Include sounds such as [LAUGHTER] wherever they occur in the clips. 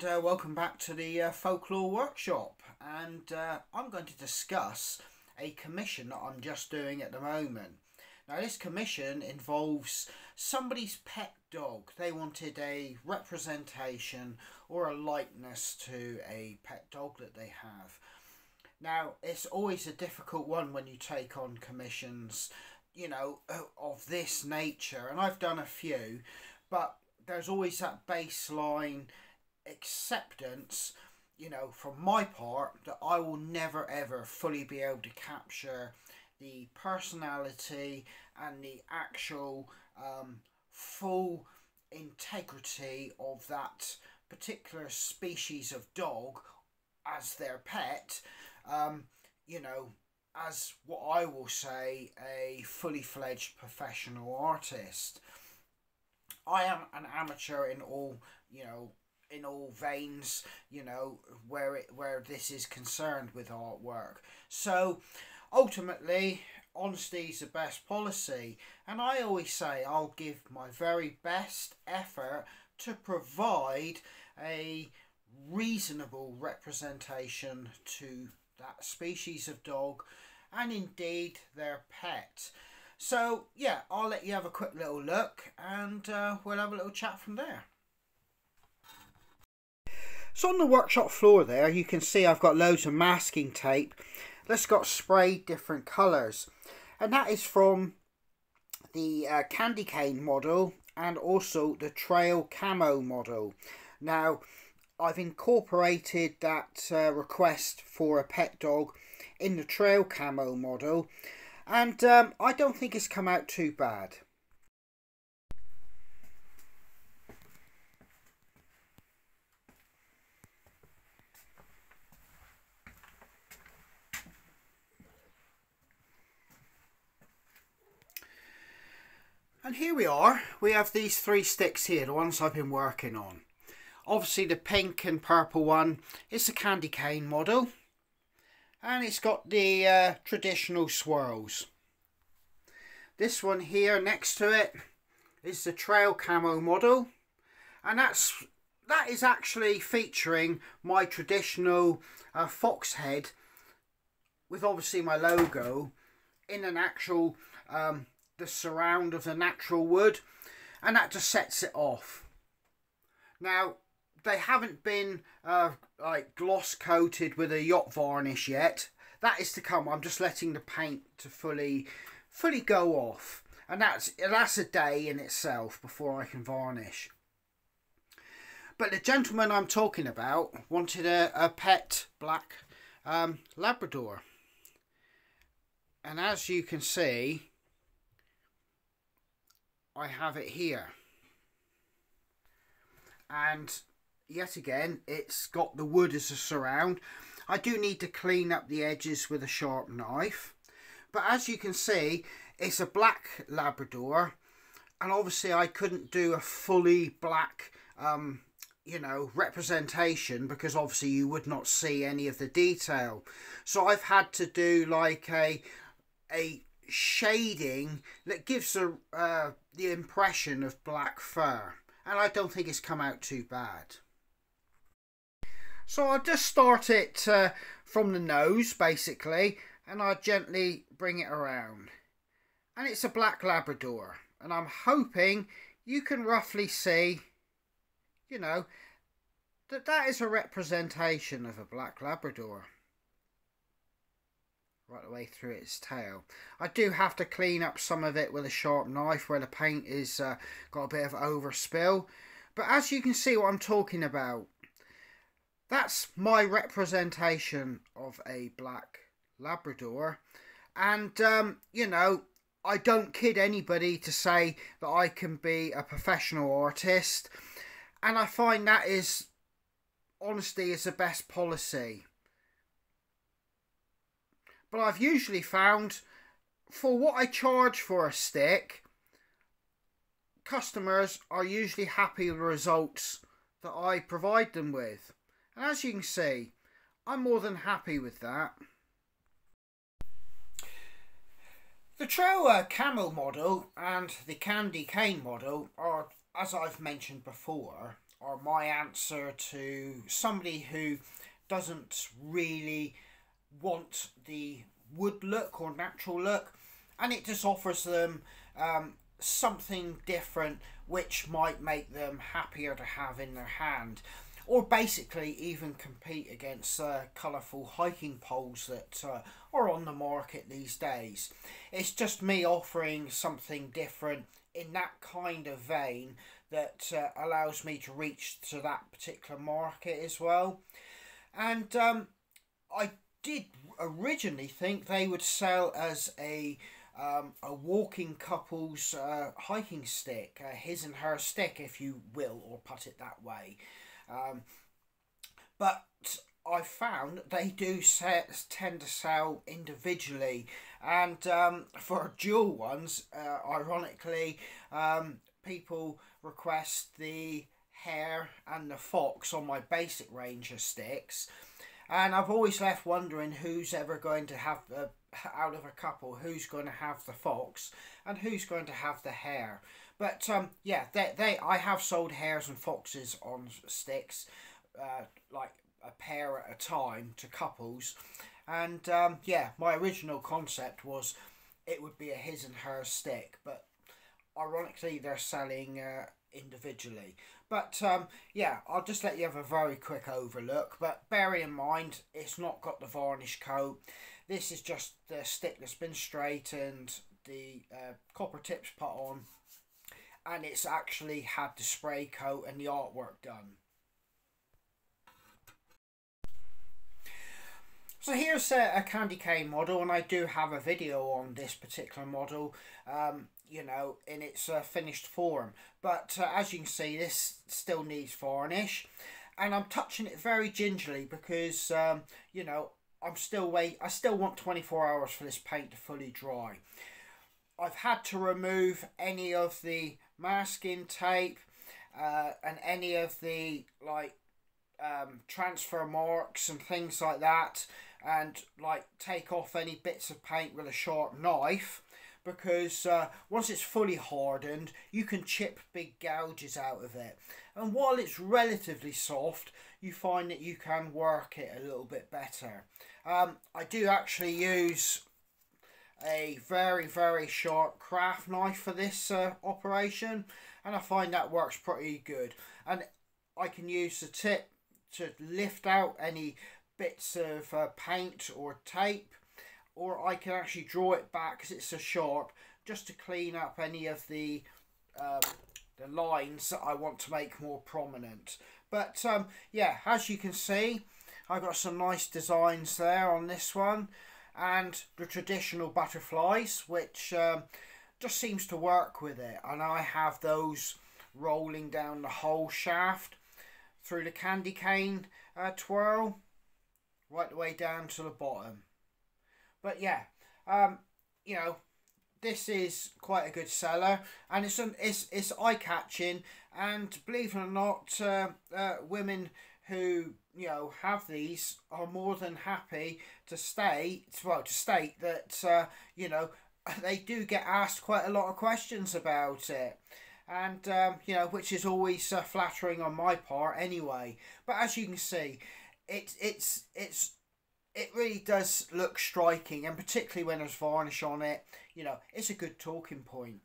and uh, welcome back to the uh, Folklore Workshop. And uh, I'm going to discuss a commission that I'm just doing at the moment. Now, this commission involves somebody's pet dog. They wanted a representation or a likeness to a pet dog that they have. Now, it's always a difficult one when you take on commissions, you know, of this nature, and I've done a few, but there's always that baseline acceptance you know from my part that I will never ever fully be able to capture the personality and the actual um, full integrity of that particular species of dog as their pet um, you know as what I will say a fully fledged professional artist. I am an amateur in all, you know, in all veins, you know, where it where this is concerned with artwork. So ultimately, honesty is the best policy, and I always say I'll give my very best effort to provide a reasonable representation to that species of dog and indeed their pet. So yeah, I'll let you have a quick little look and uh, we'll have a little chat from there. So on the workshop floor there, you can see I've got loads of masking tape that's got sprayed different colours. And that is from the uh, candy cane model and also the trail camo model. Now, I've incorporated that uh, request for a pet dog in the trail camo model and um, I don't think it's come out too bad. And here we are, we have these three sticks here, the ones I've been working on. Obviously the pink and purple one is the candy cane model and it's got the uh, traditional swirls. This one here next to it is the trail camo model and that's that is actually featuring my traditional uh, fox head with obviously my logo in an actual um, the surround of the natural wood and that just sets it off. Now they haven't been uh, like gloss coated with a yacht varnish yet. That is to come. I'm just letting the paint to fully, fully go off, and that's that's a day in itself before I can varnish. But the gentleman I'm talking about wanted a, a pet black um, Labrador, and as you can see, I have it here. And yet again it's got the wood as a surround. I do need to clean up the edges with a sharp knife. But as you can see it's a black Labrador. And obviously I couldn't do a fully black um, you know representation because obviously you would not see any of the detail. So I've had to do like a a shading that gives a, uh, the impression of black fur and I don't think it's come out too bad. So I'll just start it uh, from the nose basically and I'll gently bring it around. And it's a black Labrador and I'm hoping you can roughly see, you know, that that is a representation of a black Labrador. Right the way through its tail. I do have to clean up some of it with a sharp knife where the paint is uh, got a bit of overspill. But as you can see what I'm talking about, that's my representation of a black Labrador. And, um, you know, I don't kid anybody to say that I can be a professional artist. And I find that is, honesty is the best policy. But I've usually found, for what I charge for a stick, customers are usually happy with the results that I provide them with. And as you can see, I'm more than happy with that. The Trail Camo model and the Candy Cane model are, as I've mentioned before, are my answer to somebody who doesn't really want the wood look or natural look and it just offers them um, something different which might make them happier to have in their hand or basically even compete against uh, colourful hiking poles that uh, are on the market these days. It's just me offering something different in that kind of vein that uh, allows me to reach to that particular market as well. And um, I did originally think they would sell as a um, a walking couple's uh, hiking stick, uh, his and her stick, if you will, or put it that way. Um, but I found they do set, tend to sell individually, and um, for dual ones, uh, ironically, um, people request the hare and the fox on my basic ranger sticks. And I've always left wondering who's ever going to have the out of a couple who's going to have the fox and who's going to have the hare. But um, yeah, they, they I have sold hares and foxes on sticks, uh, like a pair at a time to couples, and um, yeah, my original concept was it would be a his and her stick, but ironically they're selling uh, individually. But um, yeah, I'll just let you have a very quick overlook. But bear in mind, it's not got the varnish coat. This is just the stick that's been straightened, the uh, copper tips put on, and it's actually had the spray coat and the artwork done. So here's a, a, candy cane model and I do have a video on this particular model, um, you know, in its uh, finished form. But uh, as you can see, this still needs varnish. And I'm touching it very gingerly because, um, you know, I'm still wait. I still want 24 hours for this paint to fully dry. I've had to remove any of the masking tape uh, and any of the like um, transfer marks and things like that and like take off any bits of paint with a sharp knife because uh, once it's fully hardened you can chip big gouges out of it. And while it's relatively soft you find that you can work it a little bit better. Um, I do actually use a very very sharp craft knife for this uh, operation and I find that works pretty good. And I can use the tip to lift out any bits of uh, paint or tape or I can actually draw it back because it's so sharp just to clean up any of the uh, the lines that I want to make more prominent. But um, yeah as you can see I've got some nice designs there on this one and the traditional butterflies which um, just seems to work with it. And I have those rolling down the whole shaft through the candy cane uh, twirl right the way down to the bottom but yeah um, you know this is quite a good seller and it's it's it's eye catching and believe it or not uh, uh, women who you know have these are more than happy to stay well to state that uh, you know [LAUGHS] they do get asked quite a lot of questions about it. And um, you know which is always uh, flattering on my part anyway. But as you can see it, it's it's it really does look striking and particularly when there's varnish on it you know it's a good talking point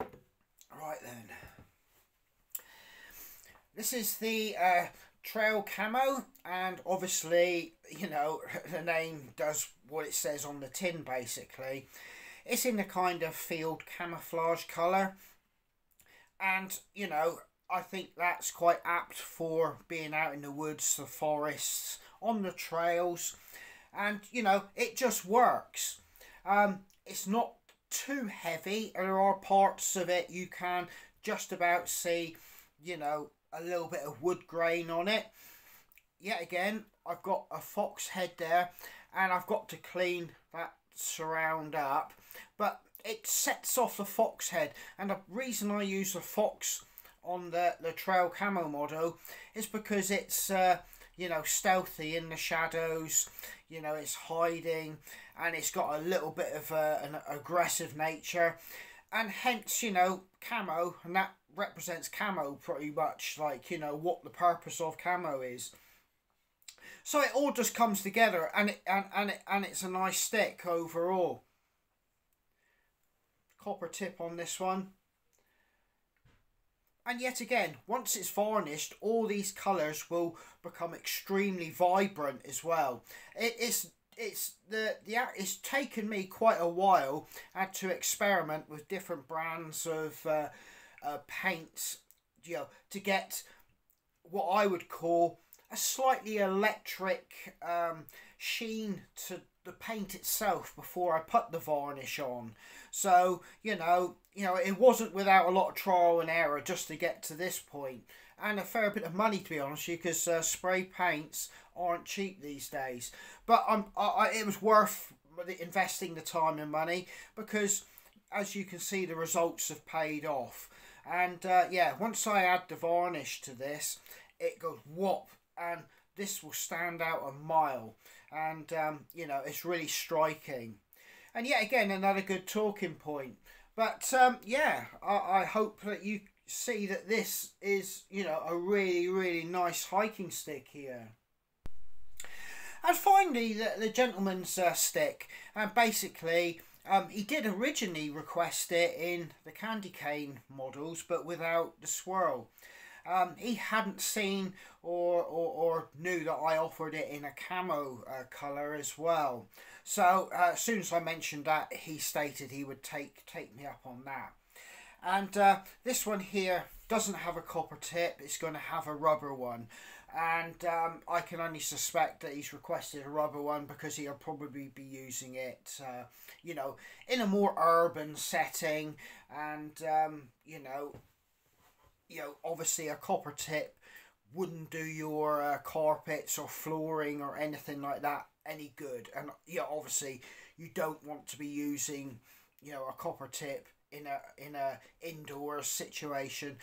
right then this is the uh, trail camo, and obviously, you know, [LAUGHS] the name does what it says on the tin basically. It's in the kind of field camouflage colour, and you know, I think that's quite apt for being out in the woods, the forests, on the trails, and you know, it just works. Um, it's not too heavy, there are parts of it you can just about see, you know, a little bit of wood grain on it. Yet again, I've got a fox head there and I've got to clean that surround up. But it sets off the fox head and the reason I use the fox on the, the trail camo model is because it's uh, you know stealthy in the shadows you know it's hiding and it's got a little bit of uh, an aggressive nature. And hence you know camo and that represents camo pretty much like you know what the purpose of camo is. So it all just comes together and it and, and it and it's a nice stick overall. Copper tip on this one and yet again once it's varnished all these colors will become extremely vibrant as well. It, it's it's the the it's taken me quite a while had to experiment with different brands of uh, uh, paints you know to get what I would call a slightly electric um, sheen to the paint itself before I put the varnish on so you know you know it wasn't without a lot of trial and error just to get to this point and a fair bit of money to be honest because uh, spray paints aren't cheap these days. But um, I, I, it was worth investing the time and money because, as you can see, the results have paid off. And uh, yeah, once I add the varnish to this, it goes whop, and this will stand out a mile. And um, you know, it's really striking. And yet again, another good talking point. But um, yeah, I, I hope that you see that this is, you know, a really, really nice hiking stick here. And finally, the, the gentleman's uh, stick. And basically, um, he did originally request it in the candy cane models, but without the swirl. Um, he hadn't seen or, or, or knew that I offered it in a camo uh, colour as well. So uh, as soon as I mentioned that, he stated he would take take me up on that. And uh, this one here doesn't have a copper tip, it's going to have a rubber one and um, I can only suspect that he's requested a rubber one because he'll probably be using it, uh, you know, in a more urban setting, and um, you know, you know, obviously a copper tip wouldn't do your uh, carpets or flooring or anything like that any good, and yeah, obviously you don't want to be using, you know, a copper tip in a in a indoor situation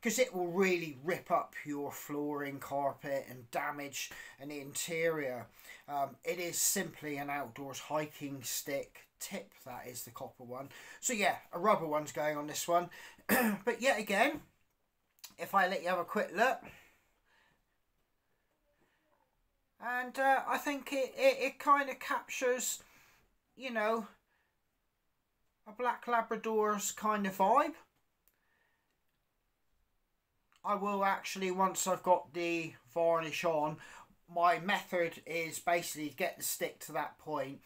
because it will really rip up your flooring, carpet, and damage an interior. Um, it is simply an outdoors hiking stick tip, that is the copper one. So, yeah, a rubber one's going on this one. [CLEARS THROAT] but yet again, if I let you have a quick look, and uh, I think it, it, it kind of captures, you know, a Black Labrador's kind of vibe. I will actually, once I've got the varnish on, my method is basically get the stick to that point.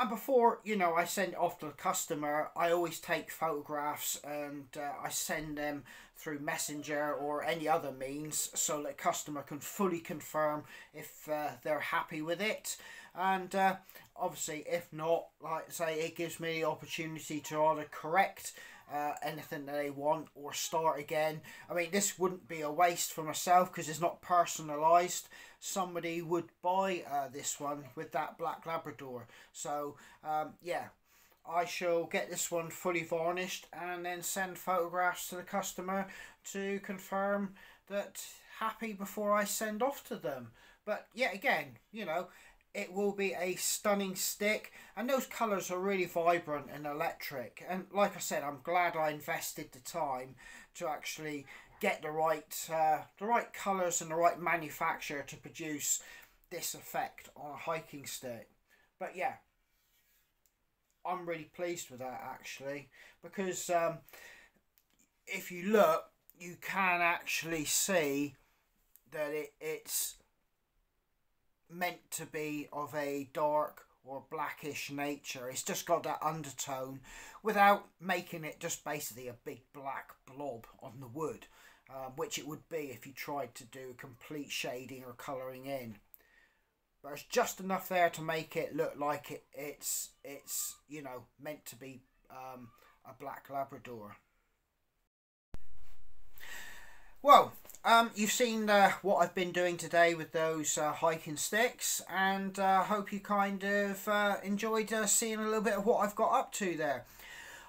And before, you know, I send off to the customer, I always take photographs and uh, I send them through Messenger or any other means so that customer can fully confirm if uh, they're happy with it. And uh, obviously, if not, like say, it gives me the opportunity to either correct uh, anything that they want or start again. I mean, this wouldn't be a waste for myself because it's not personalised. Somebody would buy uh, this one with that black Labrador. So, um, yeah, I shall get this one fully varnished and then send photographs to the customer to confirm that happy before I send off to them. But yet again, you know, it will be a stunning stick and those colours are really vibrant and electric and like I said I'm glad I invested the time to actually get the right uh, the right colours and the right manufacturer to produce this effect on a hiking stick but yeah I'm really pleased with that actually because um, if you look you can actually see that it, it's meant to be of a dark or blackish nature. It's just got that undertone without making it just basically a big black blob on the wood, uh, which it would be if you tried to do complete shading or colouring in. But it's just enough there to make it look like it, it's it's you know meant to be um, a black Labrador. Well, um, you've seen uh, what I've been doing today with those uh, hiking sticks, and I uh, hope you kind of uh, enjoyed uh, seeing a little bit of what I've got up to there.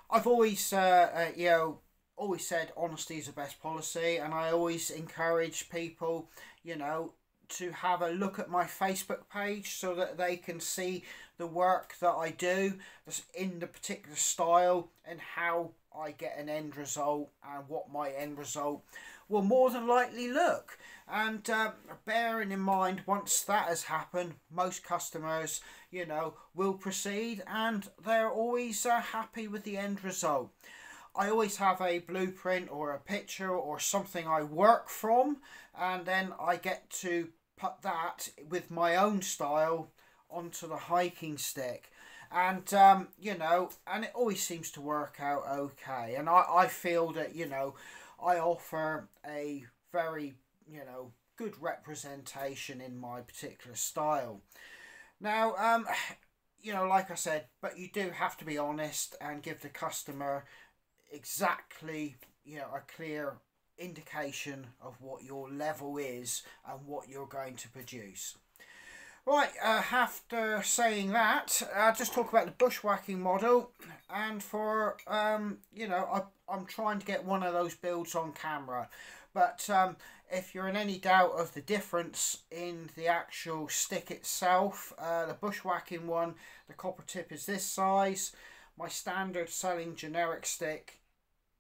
I've always, uh, you know, always said honesty is the best policy, and I always encourage people, you know, to have a look at my Facebook page so that they can see the work that I do in the particular style and how I get an end result and what my end result will more than likely look. And uh, bearing in mind, once that has happened, most customers, you know, will proceed and they're always uh, happy with the end result. I always have a blueprint or a picture or something I work from, and then I get to put that with my own style onto the hiking stick. And, um, you know, and it always seems to work out okay. And I, I feel that, you know, I offer a very, you know, good representation in my particular style. Now, um, [SIGHS] you know, like I said, but you do have to be honest and give the customer exactly, you know, a clear indication of what your level is and what you're going to produce. Right, uh, after saying that, I'll just talk about the bushwhacking model. And for, um, you know, I, I'm trying to get one of those builds on camera. But um, if you're in any doubt of the difference in the actual stick itself, uh, the bushwhacking one, the copper tip is this size. My standard selling generic stick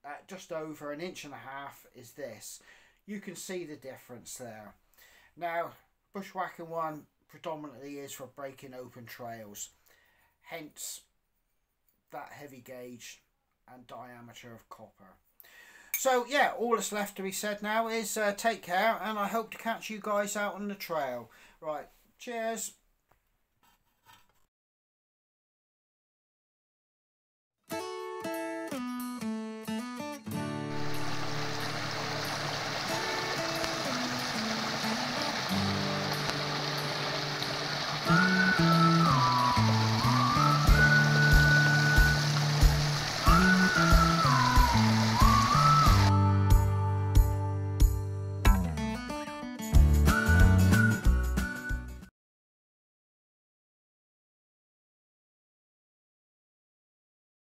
at just over an inch and a half is this. You can see the difference there. Now, bushwhacking one predominantly is for breaking open trails. Hence that heavy gauge and diameter of copper. So yeah, all that's left to be said now is uh, take care and I hope to catch you guys out on the trail. Right, cheers.